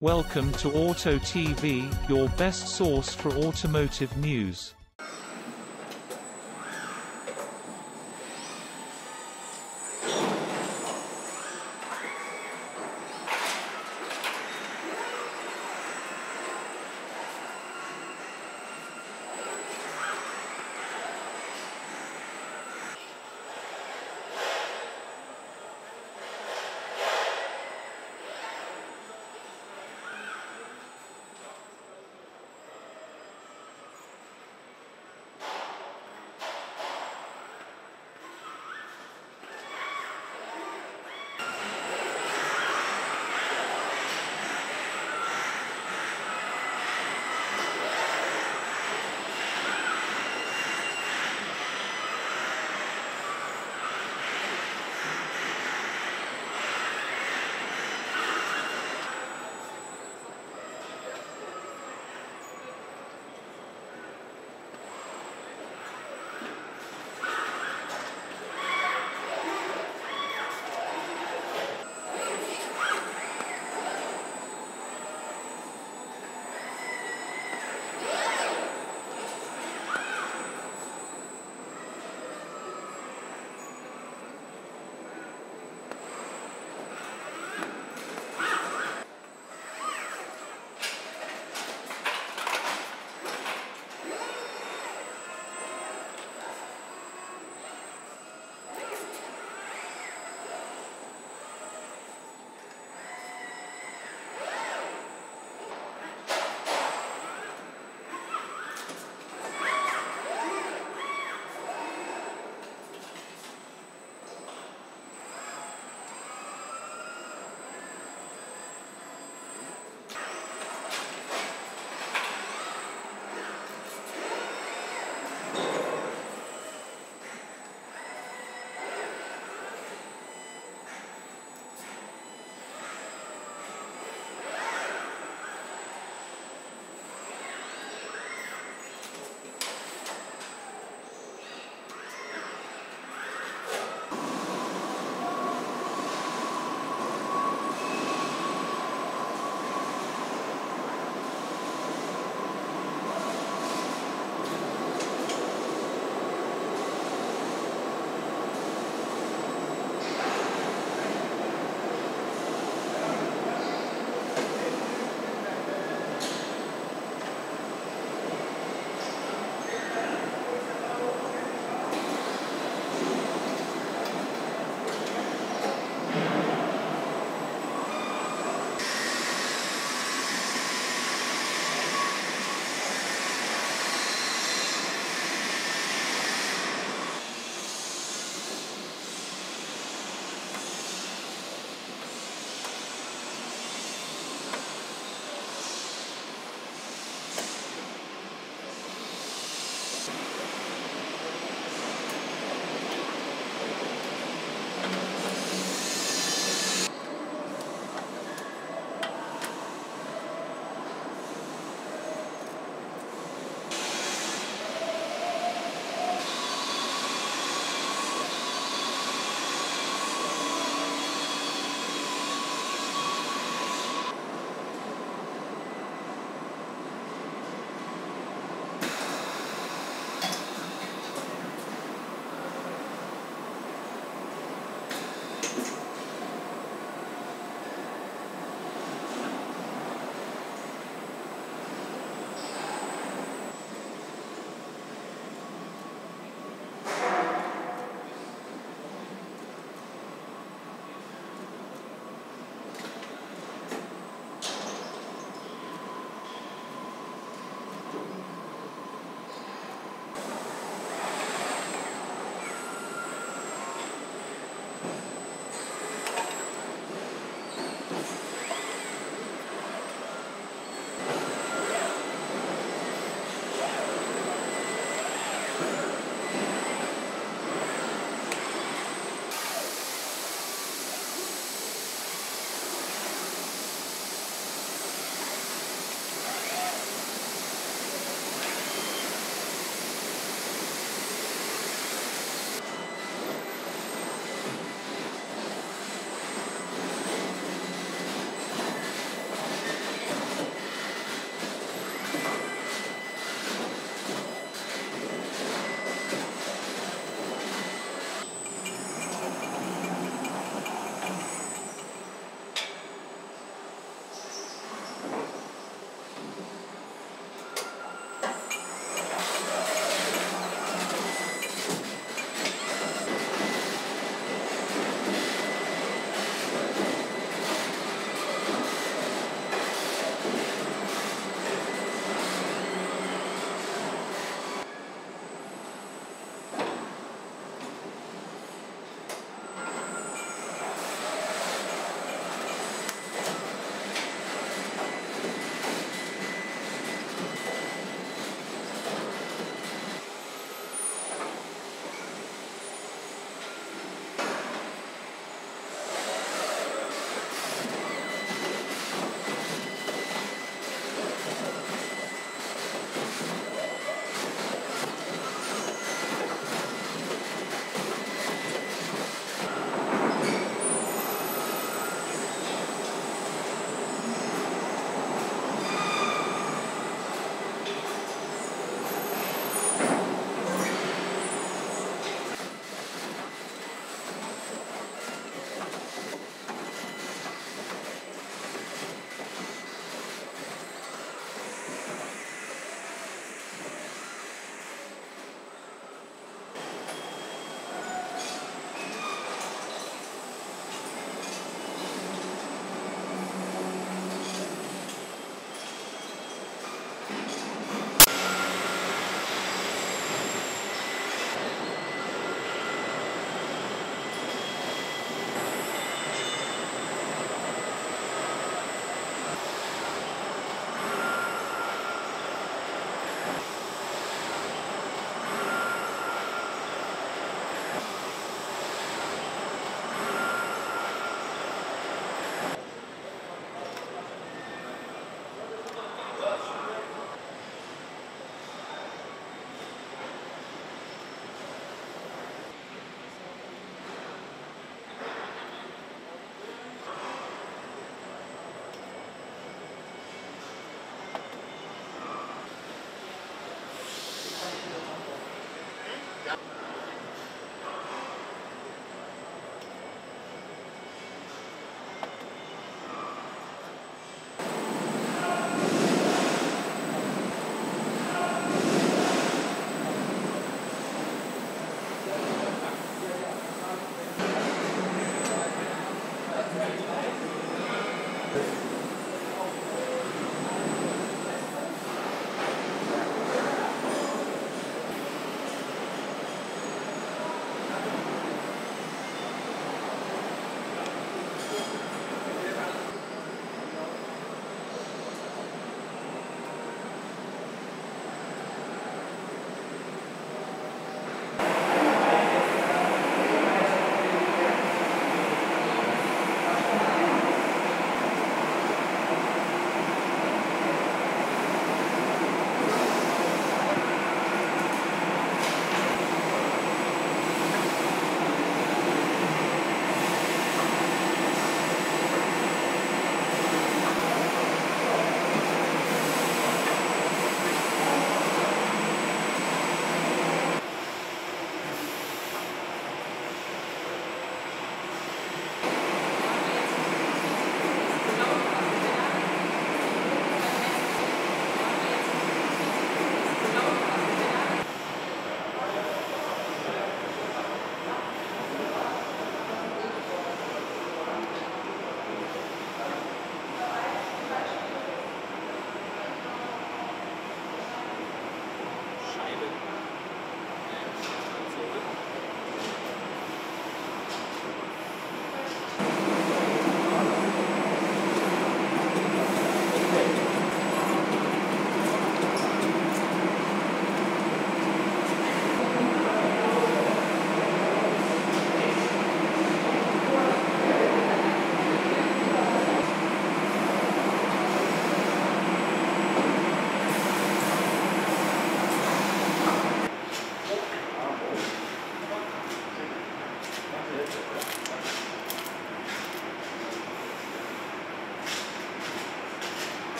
Welcome to Auto TV, your best source for automotive news.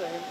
Hand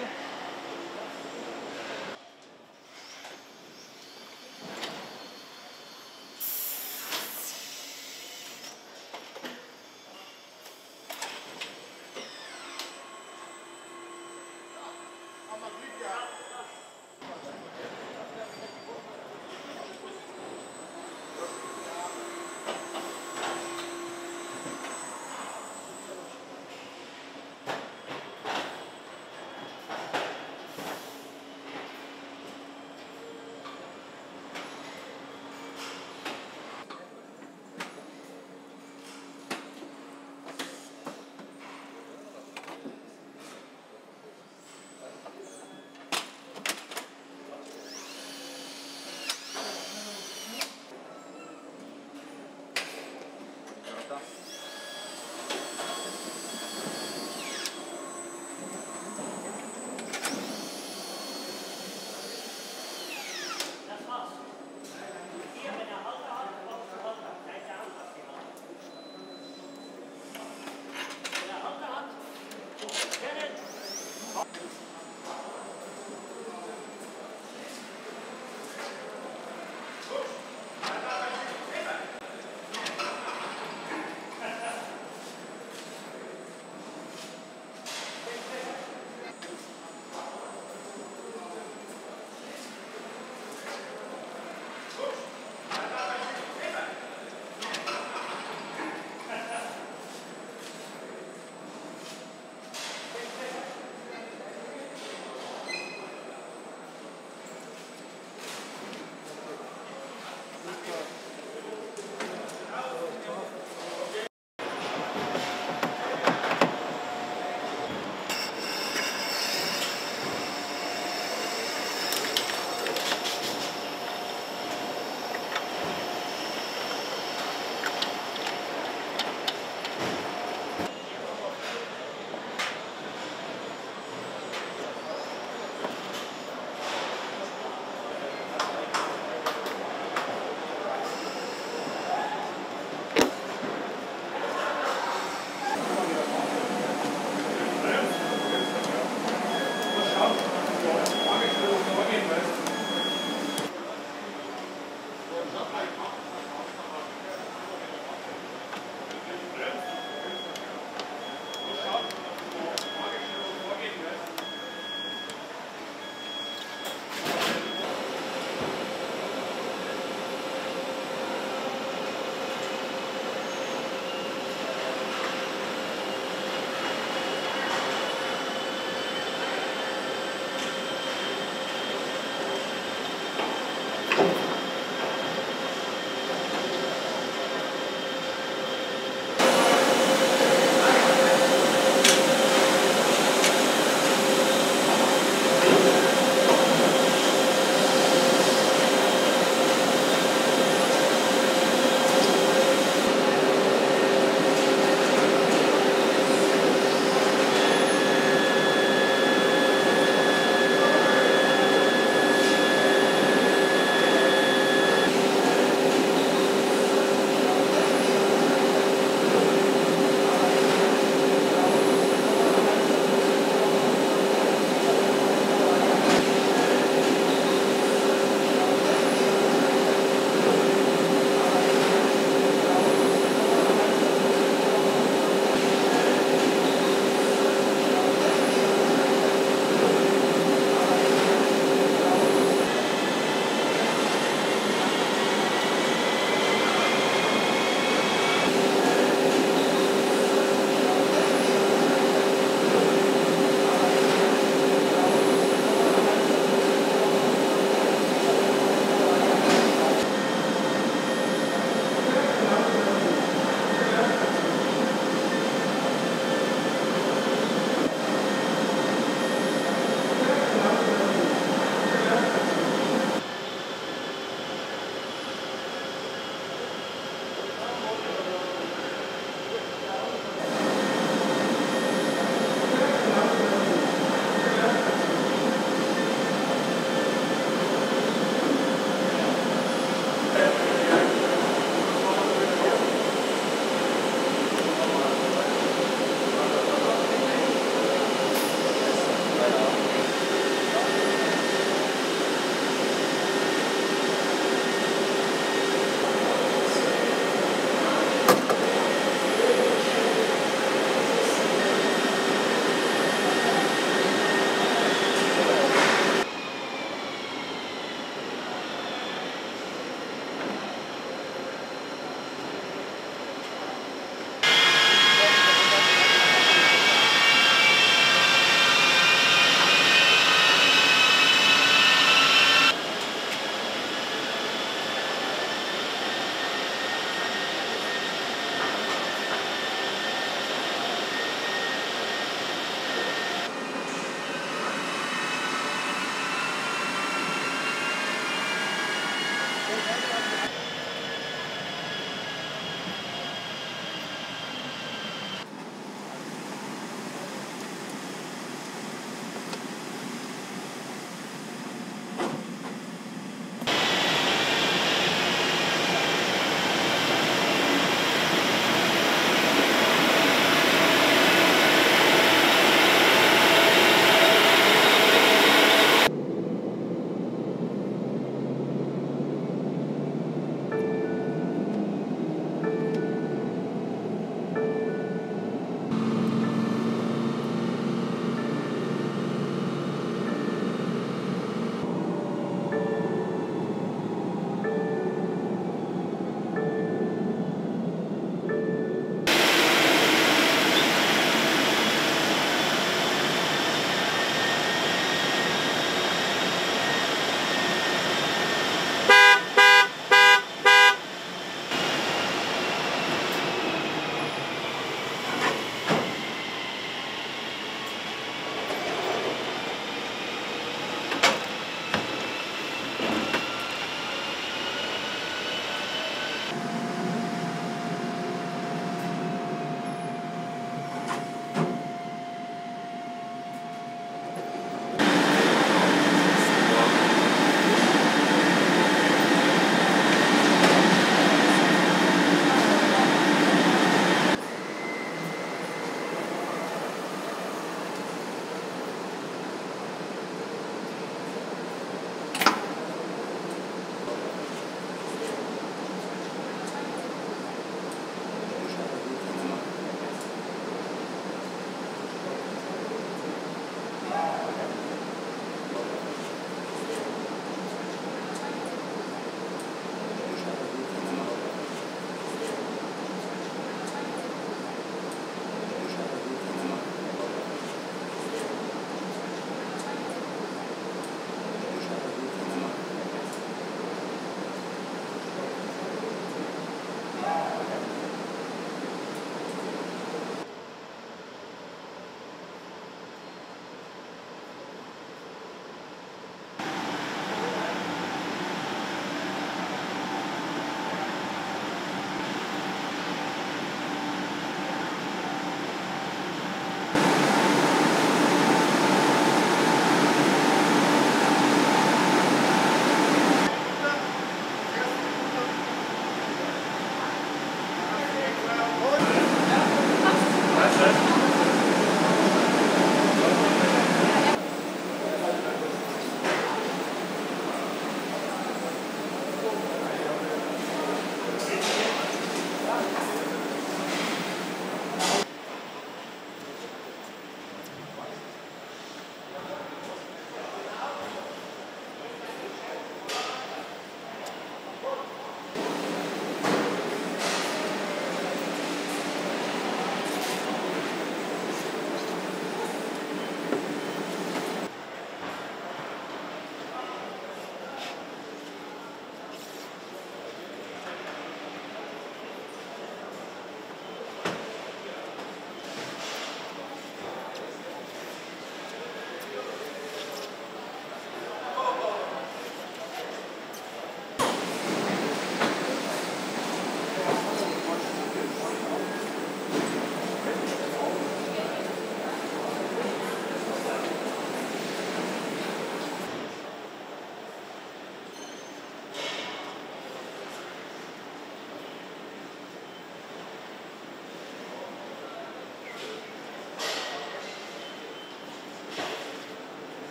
Thank you. 고맙다.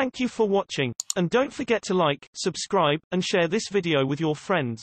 Thank you for watching, and don't forget to like, subscribe, and share this video with your friends.